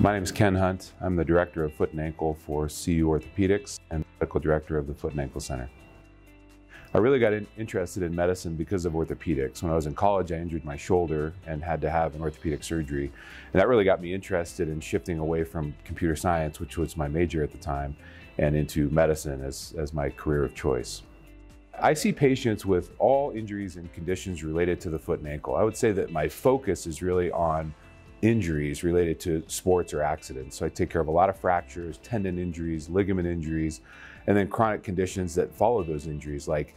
My name is Ken Hunt. I'm the director of foot and ankle for CU Orthopedics and medical director of the Foot and Ankle Center. I really got in, interested in medicine because of orthopedics. When I was in college, I injured my shoulder and had to have an orthopedic surgery. And that really got me interested in shifting away from computer science, which was my major at the time, and into medicine as, as my career of choice. I see patients with all injuries and conditions related to the foot and ankle. I would say that my focus is really on injuries related to sports or accidents. So I take care of a lot of fractures, tendon injuries, ligament injuries, and then chronic conditions that follow those injuries like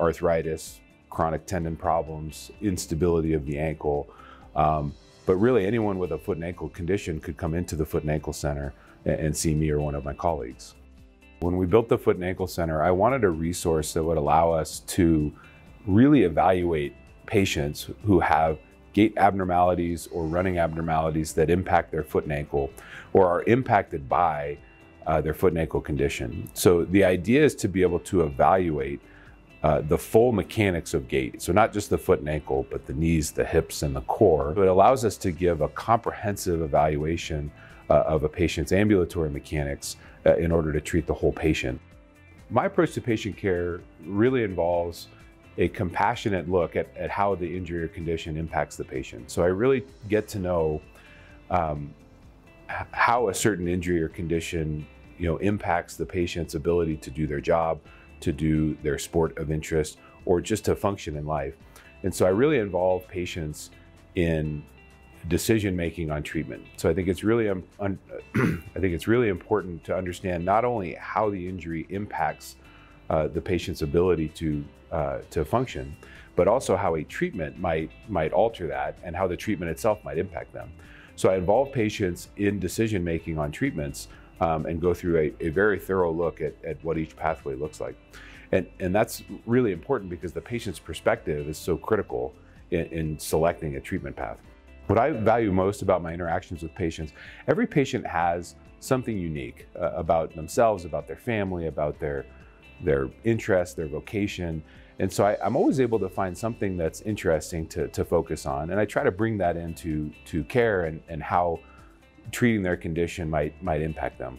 arthritis, chronic tendon problems, instability of the ankle. Um, but really anyone with a foot and ankle condition could come into the foot and ankle center and, and see me or one of my colleagues. When we built the Foot and Ankle Center, I wanted a resource that would allow us to really evaluate patients who have gait abnormalities or running abnormalities that impact their foot and ankle or are impacted by uh, their foot and ankle condition. So the idea is to be able to evaluate uh, the full mechanics of gait. So not just the foot and ankle, but the knees, the hips, and the core. It allows us to give a comprehensive evaluation uh, of a patient's ambulatory mechanics uh, in order to treat the whole patient. My approach to patient care really involves a compassionate look at, at how the injury or condition impacts the patient. So I really get to know um, how a certain injury or condition you know, impacts the patient's ability to do their job, to do their sport of interest, or just to function in life. And so I really involve patients in decision making on treatment. So I think it's really um, I think it's really important to understand not only how the injury impacts uh, the patient's ability to uh, to function, but also how a treatment might might alter that and how the treatment itself might impact them. So I involve patients in decision making on treatments um, and go through a, a very thorough look at, at what each pathway looks like. And, and that's really important because the patient's perspective is so critical in, in selecting a treatment path. What I value most about my interactions with patients, every patient has something unique uh, about themselves, about their family, about their, their interest, their vocation. And so I, am always able to find something that's interesting to, to focus on. And I try to bring that into to care and, and how treating their condition might, might impact them.